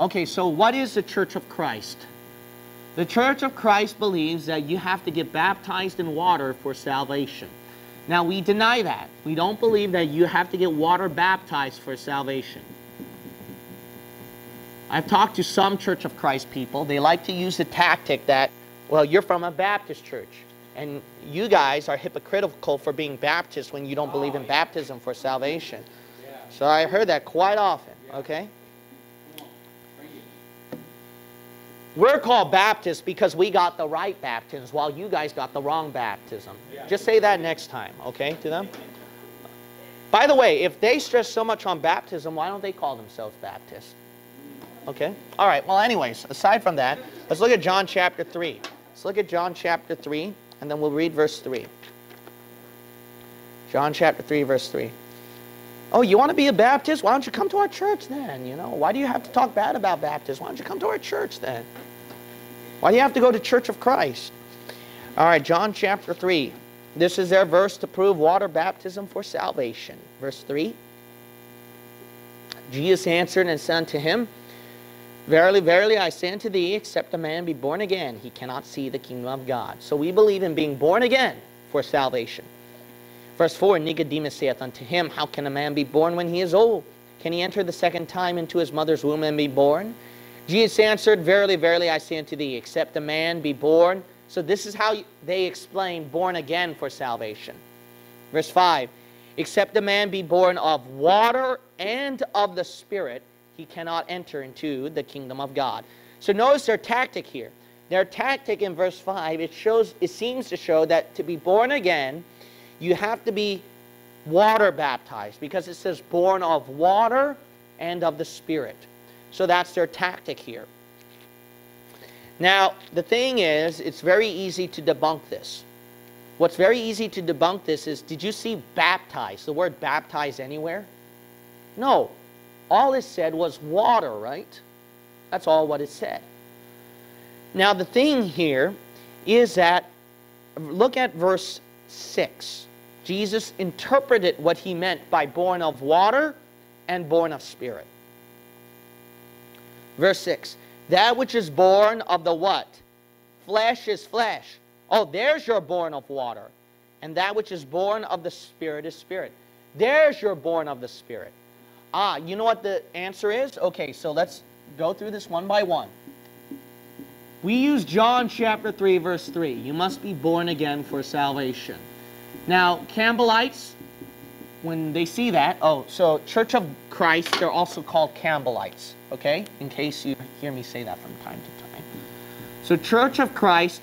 Okay, so what is the Church of Christ? The Church of Christ believes that you have to get baptized in water for salvation. Now, we deny that. We don't believe that you have to get water baptized for salvation. I've talked to some Church of Christ people. They like to use the tactic that, well, you're from a Baptist church, and you guys are hypocritical for being Baptist when you don't believe in baptism for salvation. So I heard that quite often, okay? We're called Baptists because we got the right baptism while you guys got the wrong baptism. Just say that next time, okay, to them? By the way, if they stress so much on baptism, why don't they call themselves Baptists? Okay? All right, well, anyways, aside from that, let's look at John chapter 3. Let's look at John chapter 3, and then we'll read verse 3. John chapter 3, verse 3. Oh, you want to be a Baptist? Why don't you come to our church then? You know, why do you have to talk bad about Baptists? Why don't you come to our church then? Why do you have to go to Church of Christ? All right, John chapter 3. This is their verse to prove water baptism for salvation. Verse 3. Jesus answered and said unto him, Verily, verily, I say unto thee, except a man be born again, he cannot see the kingdom of God. So we believe in being born again for salvation. Verse 4 Nicodemus saith unto him, How can a man be born when he is old? Can he enter the second time into his mother's womb and be born? Jesus answered, Verily, verily, I say unto thee, except a man be born. So this is how they explain born again for salvation. Verse 5 Except a man be born of water and of the Spirit, he cannot enter into the kingdom of God. So notice their tactic here. Their tactic in verse 5, it shows it seems to show that to be born again, you have to be water baptized because it says born of water and of the Spirit. So that's their tactic here. Now, the thing is, it's very easy to debunk this. What's very easy to debunk this is did you see baptized, the word baptized anywhere? No. All it said was water, right? That's all what it said. Now, the thing here is that, look at verse 6. Jesus interpreted what he meant by born of water and born of spirit. Verse 6 That which is born of the what? Flesh is flesh. Oh, there's your born of water. And that which is born of the spirit is spirit. There's your born of the spirit. Ah, you know what the answer is? Okay, so let's go through this one by one. We use John chapter 3, verse 3. You must be born again for salvation. Now, Campbellites, when they see that, oh, so Church of Christ, they're also called Campbellites, okay? In case you hear me say that from time to time. So Church of Christ,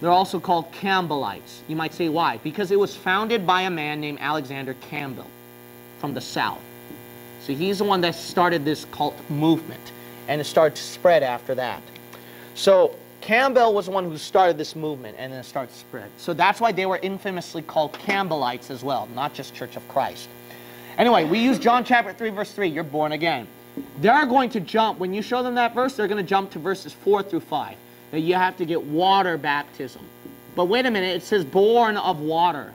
they're also called Campbellites. You might say why? Because it was founded by a man named Alexander Campbell from the South. So he's the one that started this cult movement, and it started to spread after that. So Campbell was the one who started this movement and then it started to spread. So that's why they were infamously called Campbellites as well, not just Church of Christ. Anyway, we use John chapter 3, verse 3. You're born again. They're going to jump. When you show them that verse, they're going to jump to verses 4 through 5. That you have to get water baptism. But wait a minute, it says born of water.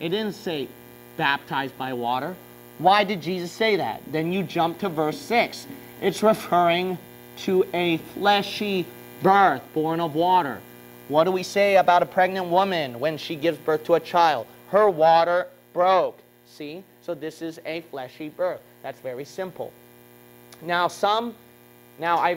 It didn't say baptized by water. Why did Jesus say that? Then you jump to verse 6. It's referring to a fleshy birth, born of water. What do we say about a pregnant woman when she gives birth to a child? Her water broke. See? So this is a fleshy birth. That's very simple. Now some, now I,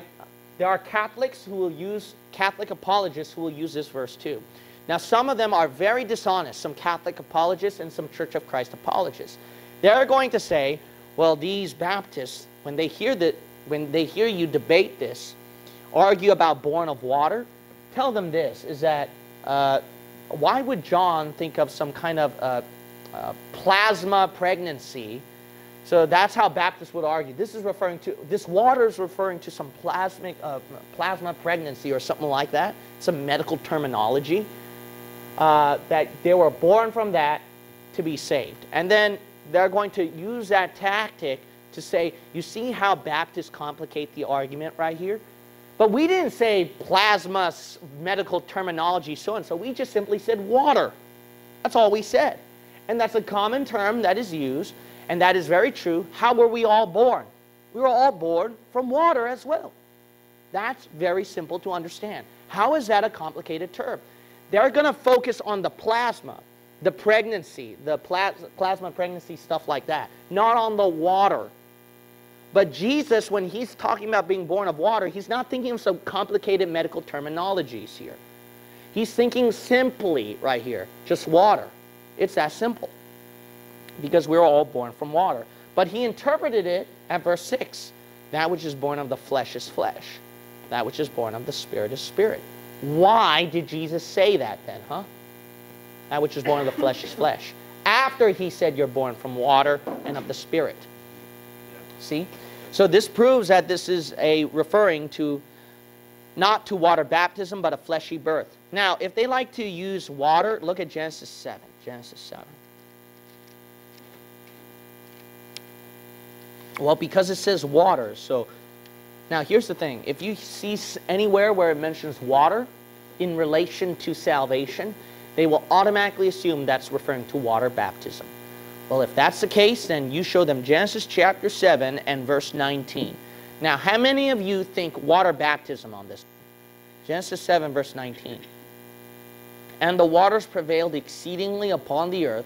there are Catholics who will use, Catholic apologists who will use this verse too. Now some of them are very dishonest, some Catholic apologists and some Church of Christ apologists. They're going to say, well, these Baptists, when they hear that, when they hear you debate this, argue about born of water, tell them this, is that uh, why would John think of some kind of uh, uh, plasma pregnancy? So that's how Baptists would argue. This is referring to, this water is referring to some plasmic, uh, plasma pregnancy or something like that, some medical terminology, uh, that they were born from that to be saved. And then they're going to use that tactic to say, you see how Baptists complicate the argument right here? But we didn't say plasma medical terminology so and so. We just simply said water. That's all we said. And that's a common term that is used, and that is very true. How were we all born? We were all born from water as well. That's very simple to understand. How is that a complicated term? They're going to focus on the plasma, the pregnancy, the plas plasma pregnancy, stuff like that, not on the water. But Jesus, when he's talking about being born of water, he's not thinking of some complicated medical terminologies here. He's thinking simply right here, just water. It's that simple. Because we're all born from water. But he interpreted it at verse 6. That which is born of the flesh is flesh. That which is born of the spirit is spirit. Why did Jesus say that then, huh? That which is born of the flesh is flesh. After he said you're born from water and of the spirit. See? So this proves that this is a referring to not to water baptism, but a fleshy birth. Now, if they like to use water, look at Genesis 7. Genesis 7. Well, because it says water, so now here's the thing. If you see anywhere where it mentions water in relation to salvation, they will automatically assume that's referring to water baptism. Well, if that's the case, then you show them Genesis chapter 7 and verse 19. Now, how many of you think water baptism on this? Genesis 7, verse 19. And the waters prevailed exceedingly upon the earth,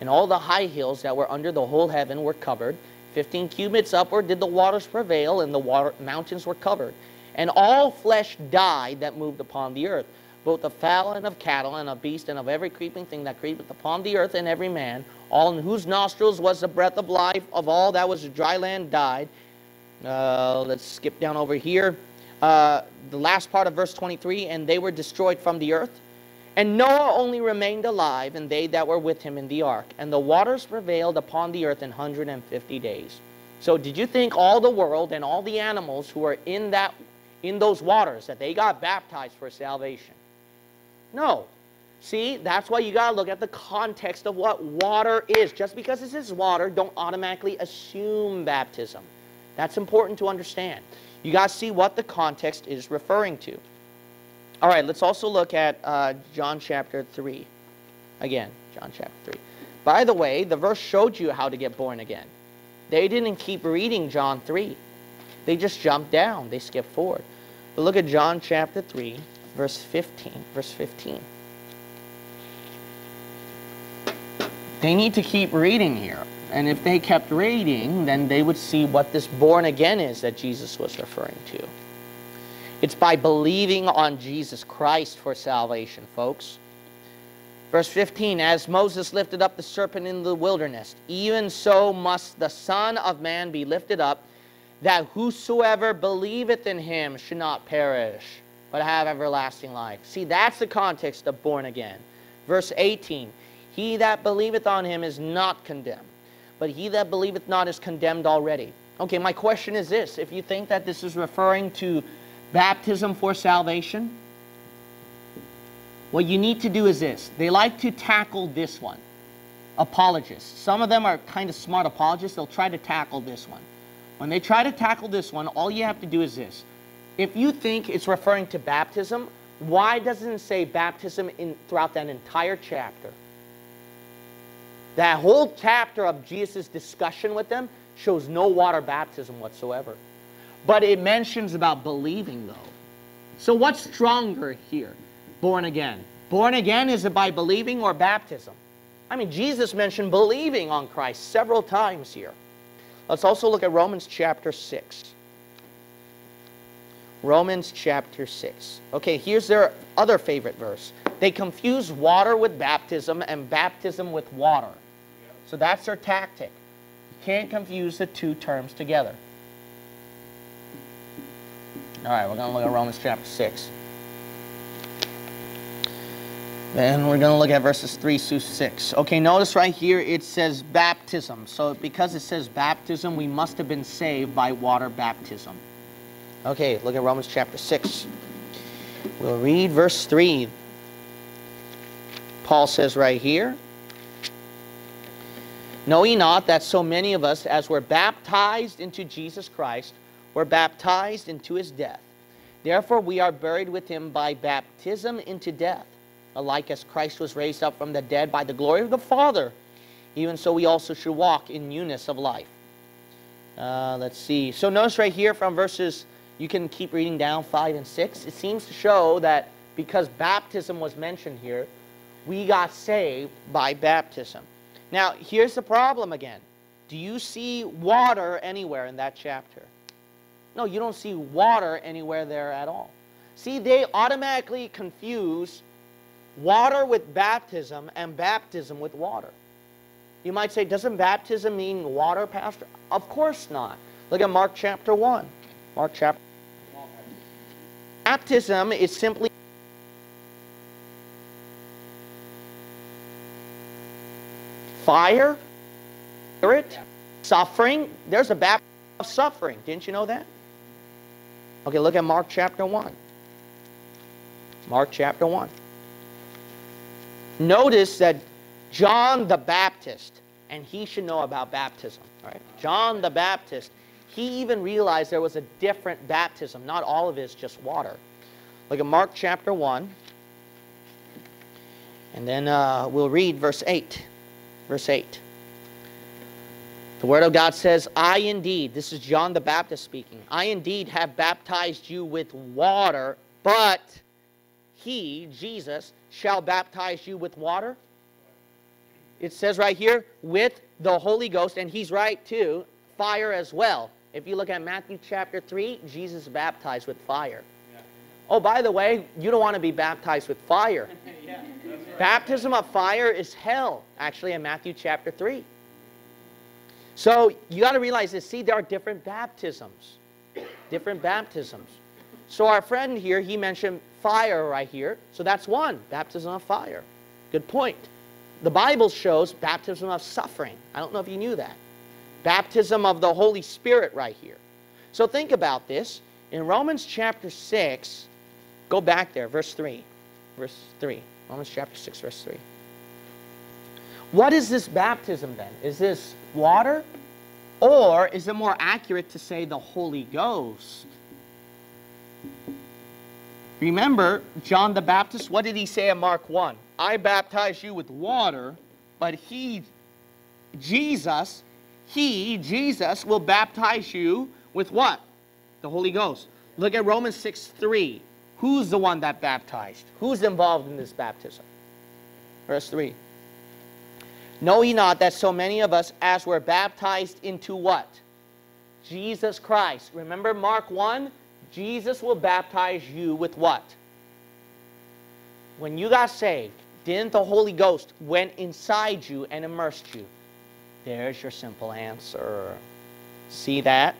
and all the high hills that were under the whole heaven were covered. Fifteen cubits upward did the waters prevail, and the water, mountains were covered. And all flesh died that moved upon the earth, both of fowl and of cattle and of beast and of every creeping thing that creepeth upon the earth, and every man, all in whose nostrils was the breath of life of all that was dry land died. Uh, let's skip down over here. Uh, the last part of verse 23 and they were destroyed from the earth. And Noah only remained alive, and they that were with him in the ark. And the waters prevailed upon the earth in 150 days. So did you think all the world and all the animals who were in that in those waters that they got baptized for salvation? No. See, that's why you got to look at the context of what water is. Just because it says water, don't automatically assume baptism. That's important to understand. You got to see what the context is referring to. All right, let's also look at uh, John chapter 3. Again, John chapter 3. By the way, the verse showed you how to get born again. They didn't keep reading John 3. They just jumped down. They skipped forward. But look at John chapter 3, verse 15. Verse 15. They need to keep reading here. And if they kept reading, then they would see what this born again is that Jesus was referring to. It's by believing on Jesus Christ for salvation, folks. Verse 15, As Moses lifted up the serpent in the wilderness, even so must the Son of Man be lifted up, that whosoever believeth in him should not perish, but have everlasting life. See, that's the context of born again. Verse 18, He that believeth on him is not condemned but he that believeth not is condemned already. Okay, my question is this. If you think that this is referring to baptism for salvation, what you need to do is this. They like to tackle this one. Apologists. Some of them are kind of smart apologists. They'll try to tackle this one. When they try to tackle this one, all you have to do is this. If you think it's referring to baptism, why doesn't it say baptism in, throughout that entire chapter? That whole chapter of Jesus' discussion with them shows no water baptism whatsoever. But it mentions about believing, though. So what's stronger here? Born again. Born again, is it by believing or baptism? I mean, Jesus mentioned believing on Christ several times here. Let's also look at Romans chapter 6. Romans chapter 6. Okay, here's their other favorite verse. They confuse water with baptism and baptism with water. So that's their tactic. You can't confuse the two terms together. All right, we're going to look at Romans chapter 6. Then we're going to look at verses 3 through 6. Okay, notice right here it says baptism. So because it says baptism, we must have been saved by water baptism. Okay, look at Romans chapter 6. We'll read verse 3. Paul says right here, Know ye not that so many of us, as were baptized into Jesus Christ, were baptized into his death? Therefore we are buried with him by baptism into death, alike as Christ was raised up from the dead by the glory of the Father, even so we also should walk in newness of life. Uh, let's see. So notice right here from verses, you can keep reading down 5 and 6. It seems to show that because baptism was mentioned here, we got saved by baptism. Now, here's the problem again. Do you see water anywhere in that chapter? No, you don't see water anywhere there at all. See, they automatically confuse water with baptism and baptism with water. You might say, doesn't baptism mean water, Pastor? Of course not. Look at Mark chapter 1. Mark chapter Baptism is simply fire, spirit, suffering. There's a baptism of suffering. Didn't you know that? Okay, look at Mark chapter 1. Mark chapter 1. Notice that John the Baptist, and he should know about baptism, right? John the Baptist, he even realized there was a different baptism. Not all of it is just water. Look at Mark chapter 1. And then uh, we'll read verse 8. Verse 8. The Word of God says, I indeed, this is John the Baptist speaking, I indeed have baptized you with water, but he, Jesus, shall baptize you with water. It says right here, with the Holy Ghost, and he's right too, fire as well. If you look at Matthew chapter 3, Jesus baptized with fire. Yeah. Oh, by the way, you don't want to be baptized with fire. yeah, right. Baptism of fire is hell, actually, in Matthew chapter 3. So you got to realize this. See, there are different baptisms. Different baptisms. So our friend here, he mentioned fire right here. So that's one, baptism of fire. Good point. The Bible shows baptism of suffering. I don't know if you knew that. Baptism of the Holy Spirit right here. So think about this. In Romans chapter 6, go back there, verse 3. Verse 3. Romans chapter 6, verse 3. What is this baptism then? Is this water? Or is it more accurate to say the Holy Ghost? Remember, John the Baptist, what did he say in Mark 1? I baptize you with water, but he, Jesus, he, Jesus, will baptize you with what? The Holy Ghost. Look at Romans 6 3. Who's the one that baptized? Who's involved in this baptism? Verse 3. Know ye not that so many of us, as were baptized into what? Jesus Christ. Remember Mark 1? Jesus will baptize you with what? When you got saved, didn't the Holy Ghost went inside you and immersed you? There's your simple answer. See that?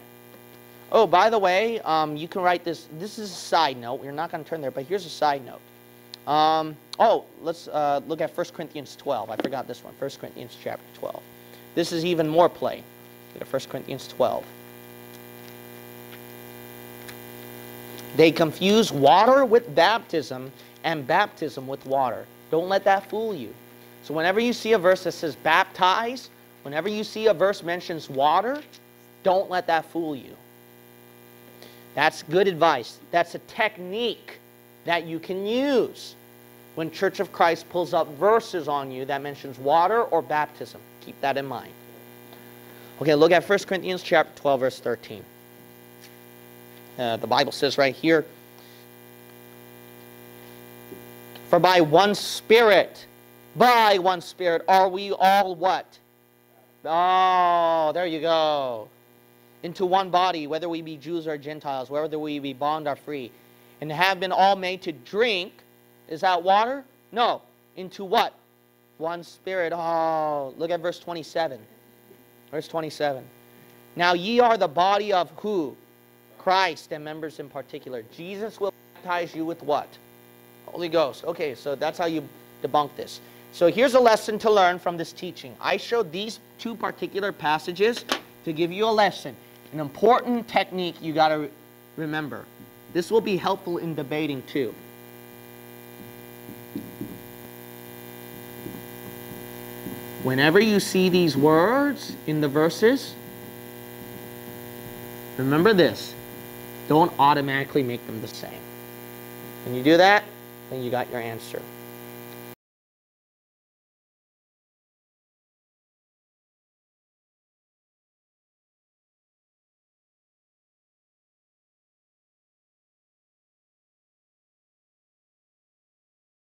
Oh, by the way, um, you can write this. This is a side note. We're not going to turn there, but here's a side note. Um, oh, let's uh, look at 1 Corinthians 12. I forgot this one. 1 Corinthians chapter 12. This is even more play. Look at 1 Corinthians 12. They confuse water with baptism and baptism with water. Don't let that fool you. So whenever you see a verse that says baptize, whenever you see a verse mentions water, don't let that fool you. That's good advice. That's a technique that you can use when Church of Christ pulls up verses on you that mentions water or baptism. Keep that in mind. Okay, look at 1 Corinthians chapter 12, verse 13. Uh, the Bible says right here, For by one Spirit, by one Spirit are we all what? Oh, there you go. Into one body, whether we be Jews or Gentiles, whether we be bond or free and have been all made to drink. Is that water? No. Into what? One spirit. Oh, look at verse 27. Verse 27. Now ye are the body of who? Christ and members in particular. Jesus will baptize you with what? Holy Ghost. Okay, so that's how you debunk this. So here's a lesson to learn from this teaching. I showed these two particular passages to give you a lesson. An important technique you got to remember. This will be helpful in debating too. Whenever you see these words in the verses, remember this. Don't automatically make them the same. When you do that, then you got your answer.